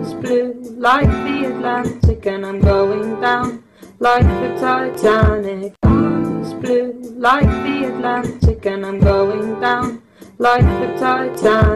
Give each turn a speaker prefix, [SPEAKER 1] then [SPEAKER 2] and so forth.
[SPEAKER 1] Eyes blue like the Atlantic and I'm going down like the Titanic. Eyes blue like the Atlantic and I'm going down like the Titanic.